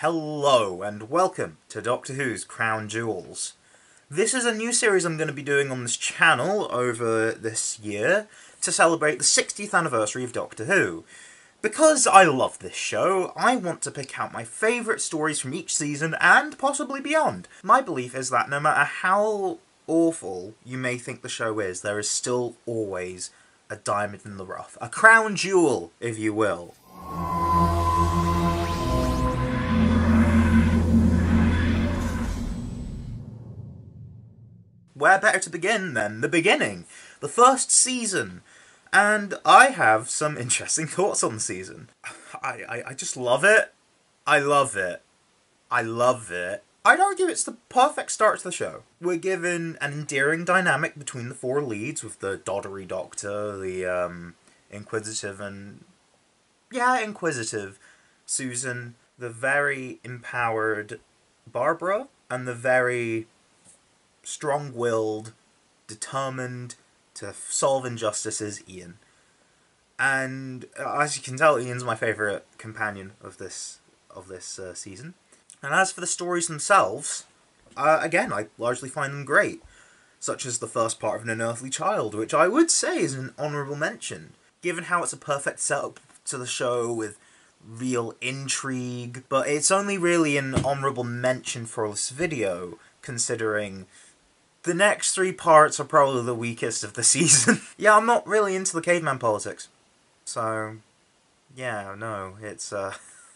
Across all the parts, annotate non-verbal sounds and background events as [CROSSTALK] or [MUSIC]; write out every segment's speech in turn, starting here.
Hello and welcome to Doctor Who's Crown Jewels. This is a new series I'm going to be doing on this channel over this year to celebrate the 60th anniversary of Doctor Who. Because I love this show, I want to pick out my favourite stories from each season and possibly beyond. My belief is that no matter how awful you may think the show is, there is still always a diamond in the rough. A crown jewel, if you will. Where better to begin than the beginning? The first season. And I have some [LAUGHS] interesting thoughts on the season. I, I, I just love it. I love it. I love it. I'd argue it's the perfect start to the show. We're given an endearing dynamic between the four leads with the doddery doctor, the um, inquisitive and yeah, inquisitive Susan, the very empowered Barbara, and the very strong-willed, determined to solve injustices Ian. And uh, as you can tell, Ian's my favourite companion of this of this uh, season. And as for the stories themselves, uh, again, I largely find them great, such as the first part of An Unearthly Child, which I would say is an honourable mention, given how it's a perfect setup to the show with real intrigue, but it's only really an honourable mention for this video, considering the next three parts are probably the weakest of the [LAUGHS] season. yeah, I'm not really into the caveman politics. So, yeah, no, it's, uh,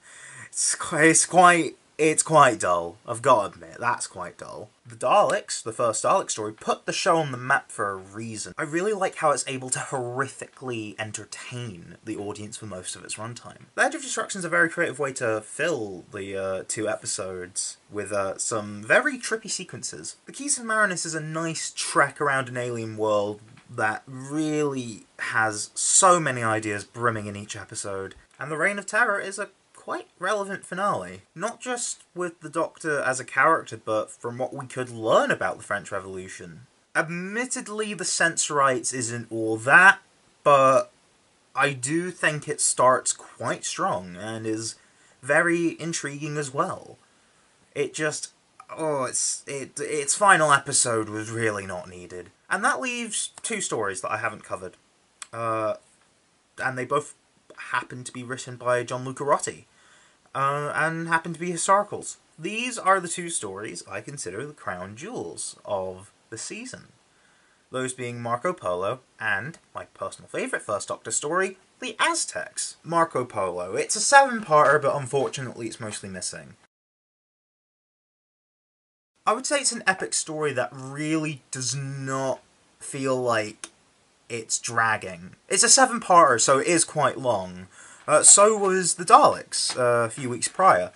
[LAUGHS] it's quite, it's quite it's quite dull. I've got to admit, that's quite dull. The Daleks, the first Dalek story, put the show on the map for a reason. I really like how it's able to horrifically entertain the audience for most of its runtime. The Edge of Destruction is a very creative way to fill the uh, two episodes with uh, some very trippy sequences. The Keys of Marinus is a nice trek around an alien world that really has so many ideas brimming in each episode. And The Reign of Terror is a quite relevant finale. Not just with the Doctor as a character, but from what we could learn about the French Revolution. Admittedly, the Sensorites isn't all that, but I do think it starts quite strong and is very intriguing as well. It just oh, it's it its final episode was really not needed, and that leaves two stories that I haven't covered, uh, and they both happen to be written by John Lucarotti uh, and happen to be historicals. These are the two stories I consider the crown jewels of the season. Those being Marco Polo and, my personal favourite First Doctor story, The Aztecs. Marco Polo. It's a seven-parter, but unfortunately it's mostly missing. I would say it's an epic story that really does not feel like it's dragging. It's a seven-parter, so it is quite long, uh, so was the Daleks uh, a few weeks prior.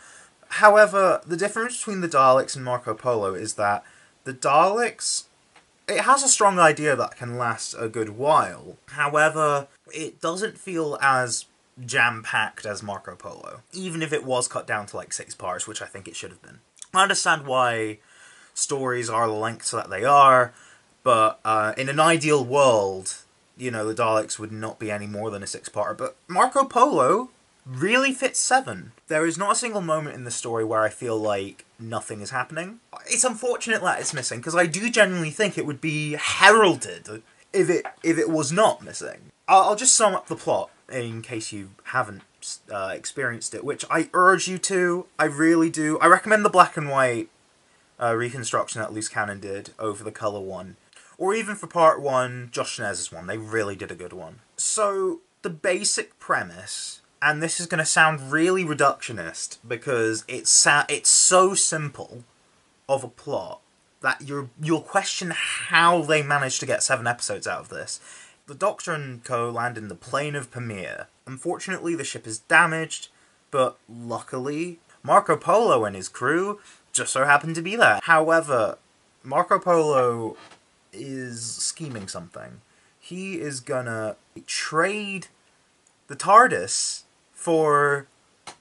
However, the difference between the Daleks and Marco Polo is that the Daleks it has a strong idea that can last a good while. However, it doesn't feel as jam-packed as Marco Polo, even if it was cut down to like six parts, which I think it should have been. I understand why stories are the lengths that they are, but uh, in an ideal world, you know, the Daleks would not be any more than a six-parter, but Marco Polo really fits seven. There is not a single moment in the story where I feel like nothing is happening. It's unfortunate that it's missing, because I do genuinely think it would be heralded if it if it was not missing. I'll, just sum up the plot in case you haven't uh, experienced it, which I urge you to. I really do. I recommend the black and white uh, reconstruction that Loose Cannon did over the colour one or even for part one, Josh Schnez's one. They really did a good one. So, the basic premise, and this is going to sound really reductionist because it's, it's so simple of a plot that you you'll question how they managed to get seven episodes out of this. The Doctor and co land in the plain of Pamir. Unfortunately, the ship is damaged, but luckily, Marco Polo and his crew just so happen to be there. However, Marco Polo is scheming something. He is gonna trade the TARDIS for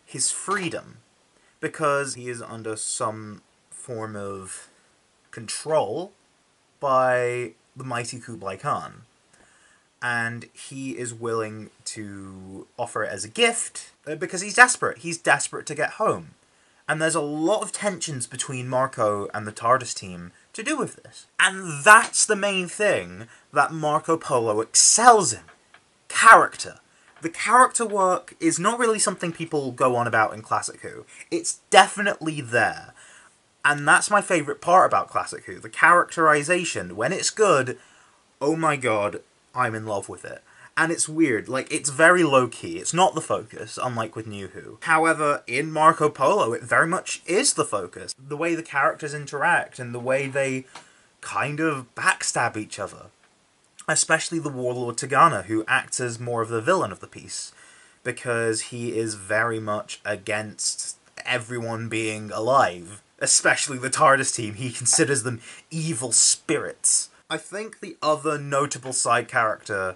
his freedom because he is under some form of control by the mighty Kublai Khan. And he is willing to offer it as a gift uh, because he's desperate. He's desperate to get home. And there's a lot of tensions between Marco and the TARDIS team to do with this. And that's the main thing that Marco Polo excels in. Character. The character work is not really something people go on about in Classic Who. It's definitely there. And that's my favourite part about Classic Who. The characterization. When it's good, oh my god, I'm in love with it. And it's weird, like, it's very low key. It's not the focus, unlike with New Who. However, in Marco Polo, it very much is the focus. The way the characters interact and the way they kind of backstab each other. Especially the Warlord Tegana, who acts as more of the villain of the piece. Because he is very much against everyone being alive. Especially the TARDIS team, he considers them evil spirits. I think the other notable side character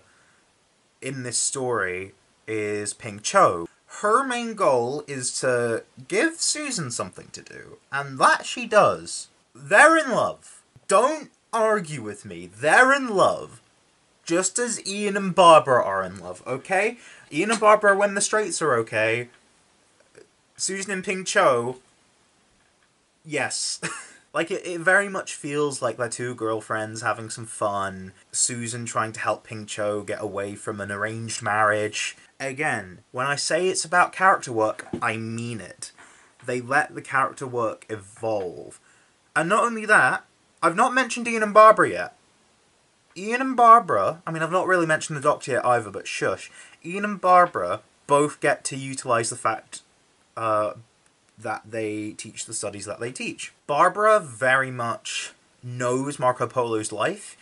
in this story is Ping Cho. Her main goal is to give Susan something to do, and that she does. They're in love. Don't argue with me. They're in love. Just as Ian and Barbara are in love, okay? Ian and Barbara when the straights are okay. Susan and Ping Cho, yes. [LAUGHS] Like, it, it very much feels like they're two girlfriends having some fun. Susan trying to help Ping Cho get away from an arranged marriage. Again, when I say it's about character work, I mean it. They let the character work evolve. And not only that, I've not mentioned Ian and Barbara yet. Ian and Barbara, I mean, I've not really mentioned the Doctor yet either, but shush. Ian and Barbara both get to utilize the fact uh, that they teach the studies that they teach. Barbara very much knows Marco Polo's life.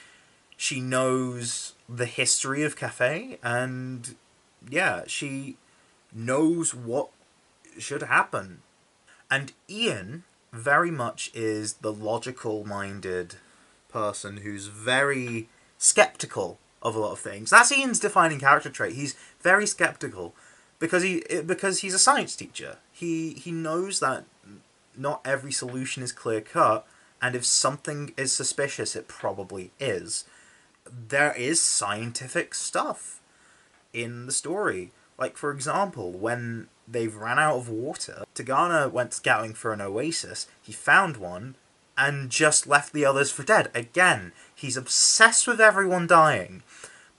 She knows the history of Cathay, and yeah, she knows what should happen. And Ian very much is the logical minded person who's very skeptical of a lot of things. That's Ian's defining character trait. He's very skeptical because he because he's a science teacher. He he knows that not every solution is clear cut, and if something is suspicious, it probably is. There is scientific stuff in the story. Like for example, when they've ran out of water, Tegana went scouting for an oasis. He found one and just left the others for dead. Again, he's obsessed with everyone dying.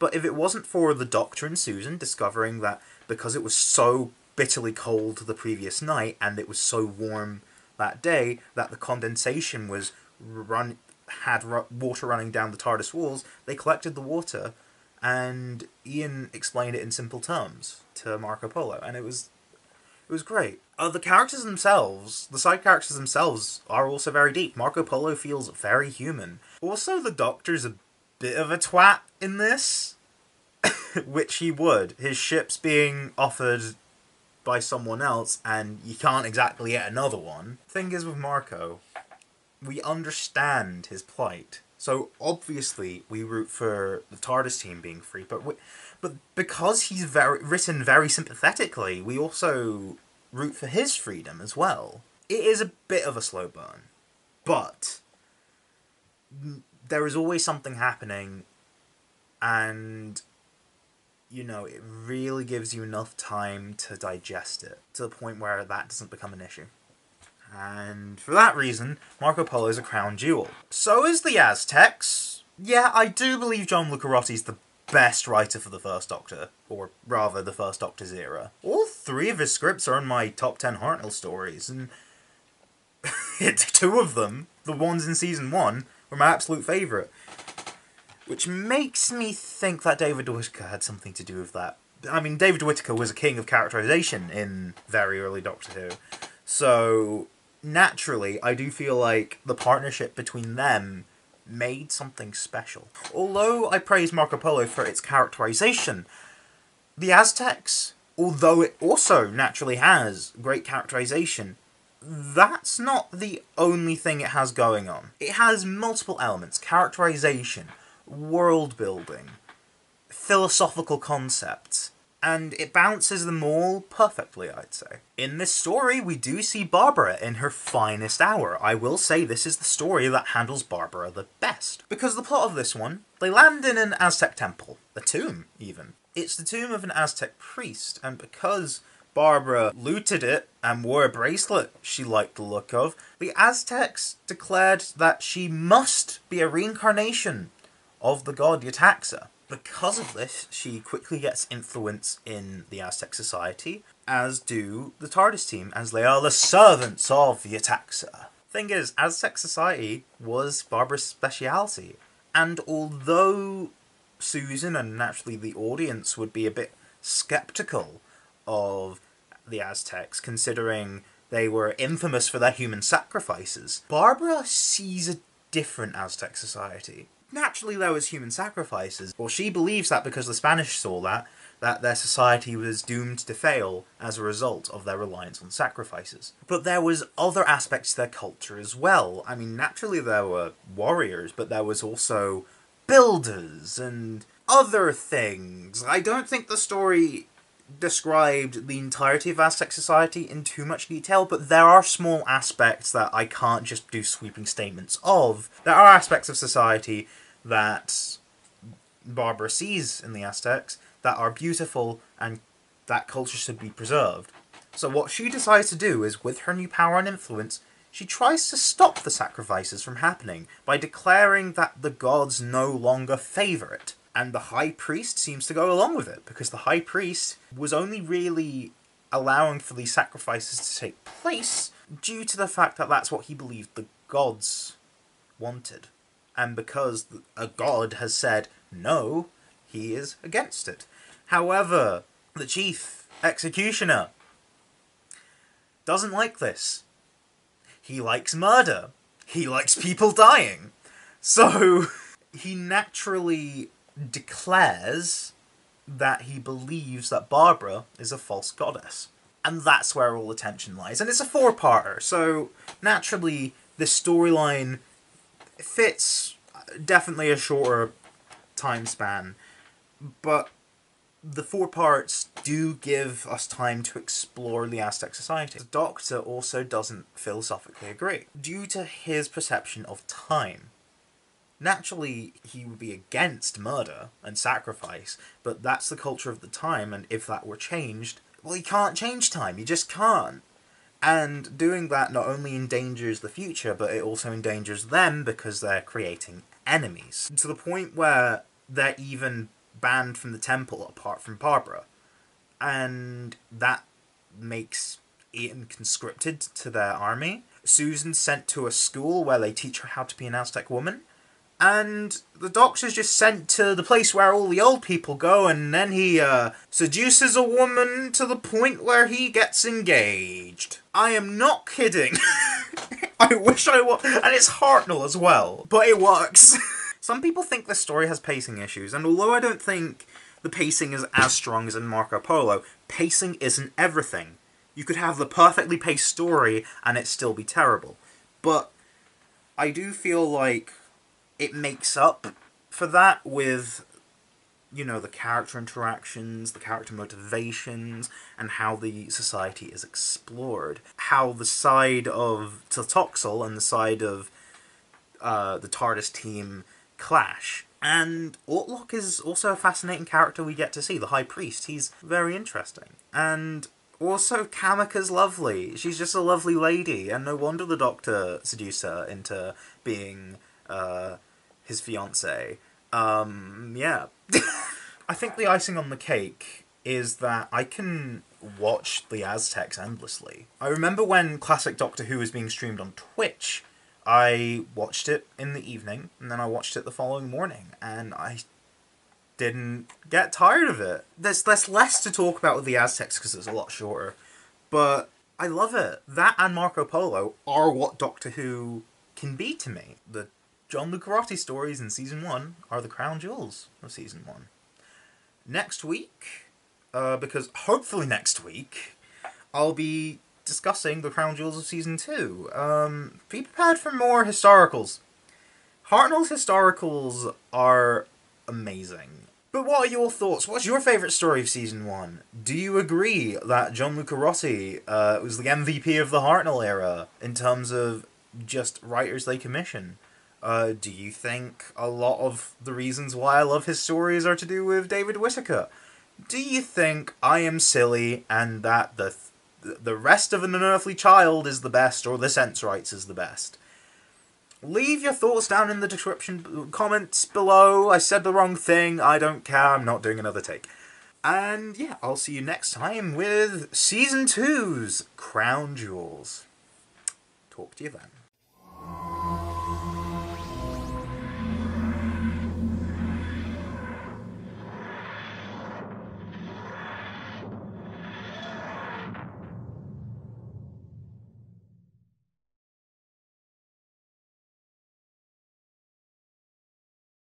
But if it wasn't for the Doctor and Susan discovering that because it was so bitterly cold the previous night and it was so warm that day that the condensation was run had ru- water running down the TARDIS walls, they collected the water and Ian explained it in simple terms to Marco Polo and it was it was great. Uh, the characters themselves, the side characters themselves, are also very deep. Marco Polo feels very human. Also, the Doctor's a bit of a twat in this. [COUGHS] which he would. His ship's being offered by someone else, and you can't exactly get another one. Thing is with Marco, we understand his plight. So obviously we root for the TARDIS team being free, but we, but because he's very written very sympathetically, we also root for his freedom as well. It is a bit of a slow burn, but there is always something happening, and you know, it really gives you enough time to digest it to the point where that doesn't become an issue. And for that reason, Marco Polo is a crown jewel. So is the Aztecs. Yeah, I do believe John is the best writer for the First Doctor, or rather, the First Doctor's era. All three of his scripts are in my top 10 Hartnell stories, and [LAUGHS] two of them, the ones in season one, were my absolute favourite. Which makes me think that David Whitaker had something to do with that. I mean, David Whitaker was a king of characterization in very early Doctor Who. So, naturally, I do feel like the partnership between them made something special. Although I praise Marco Polo for its characterization, the Aztecs, although it also naturally has great characterization, that's not the only thing it has going on. It has multiple elements characterization, world building, philosophical concepts, and it balances them all perfectly, I'd say. In this story, we do see Barbara in her finest hour. I will say this is the story that handles Barbara the best. Because the plot of this one, they land in an Aztec temple, a tomb, even. It's the tomb of an Aztec priest, and because Barbara looted it and wore a bracelet she liked the look of, the Aztecs declared that she must be a reincarnation of the god Yetaxa. Because of this, she quickly gets influence in the Aztec society, as do the TARDIS team, as they are the servants of Yetaxa. Thing is, Aztec society was Barbara's speciality, and although Susan and naturally the audience would be a bit skeptical of the Aztecs, considering they were infamous for their human sacrifices, Barbara sees a different Aztec society naturally there was human sacrifices. Well, she believes that because the Spanish saw that, that their society was doomed to fail as a result of their reliance on sacrifices. But there was other aspects to their culture as well. I mean, naturally there were warriors, but there was also builders and other things. I don't think the story described the entirety of Aztec society in too much detail, but there are small aspects that I can't just do sweeping statements of. There are aspects of society that Barbara sees in the Aztecs that are beautiful and that culture should be preserved. So what she decides to do is, with her new power and influence, she tries to stop the sacrifices from happening by declaring that the gods no longer favour it and the high priest seems to go along with it because the high priest was only really allowing for these sacrifices to take place due to the fact that that's what he believed the gods wanted. And because a god has said no, he is against it. However, the chief executioner doesn't like this. He likes murder. He likes people dying. So [LAUGHS] he naturally declares that he believes that Barbara is a false goddess. And that's where all the tension lies. And it's a four parter, so naturally, this storyline fits uh, definitely a shorter time span, but the four parts do give us time to explore the Aztec society. The Doctor also doesn't philosophically agree, due to his perception of time naturally he would be against murder and sacrifice, but that's the culture of the time, and if that were changed, well, you can't change time. You just can't. And doing that not only endangers the future, but it also endangers them because they're creating enemies. To the point where they're even banned from the temple apart from Barbara. And that makes Ian conscripted to their army. Susan's sent to a school where they teach her how to be an Aztec woman and the doctor's just sent to the place where all the old people go, and then he uh, seduces a woman to the point where he gets engaged. I am not kidding. [LAUGHS] I wish I was, and it's Hartnell as well, but it works. [LAUGHS] Some people think the story has pacing issues, and although I don't think the pacing is as strong as in Marco Polo, pacing isn't everything. You could have the perfectly paced story and it still be terrible. But I do feel like it makes up for that with you know the character interactions the character motivations and how the society is explored. How the side of Tlotoxl and the side of uh, the TARDIS team clash. And Autloc is also a fascinating character we get to see the High Priest. He's very interesting. And also Cameca's lovely. She's just a lovely lady and no wonder the Doctor seduced her into being uh, his fiance. Um, yeah. [LAUGHS] I think the icing on the cake is that I can watch the Aztecs endlessly. I remember when classic Doctor Who was being streamed on Twitch, I watched it in the evening, and then I watched it the following morning, and I didn't get tired of it. There's, there's less to talk about with the Aztecs because it's a lot shorter, but I love it. That and Marco Polo are what Doctor Who can be to me. The John Lucarotti stories in season one are the crown jewels of season one. Next week, uh, because hopefully next week, I'll be discussing the crown jewels of season two. Um, be prepared for more historicals. Hartnell's historicals are amazing. But what are your thoughts? What's your favourite story of season one? Do you agree that John Lucarotti uh, was the MVP of the Hartnell era in terms of just writers they commission? Uh, do you think a lot of the reasons why I love his stories are to do with David Whitaker? Do you think I am silly and that the the rest of an unearthly child is the best or the Sensorites is the best? Leave your thoughts down in the description comments below. I said the wrong thing. I don't care. I'm not doing another take. And yeah, I'll see you next time with Season two's Crown Jewels. Talk to you then.